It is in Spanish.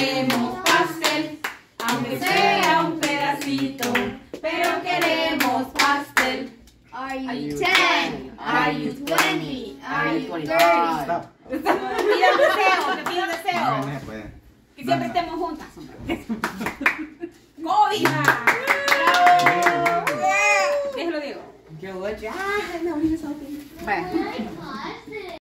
queremos pastel, aunque sea un pedacito, pero queremos pastel. Are you, Are 10? Are you 20? Are you 30? Te pido deseo, te pido deseo. Que siempre estemos juntas. ¡Cobija! ¡Bravo! Déjalo, Diego. Yo, ya, no, Bueno.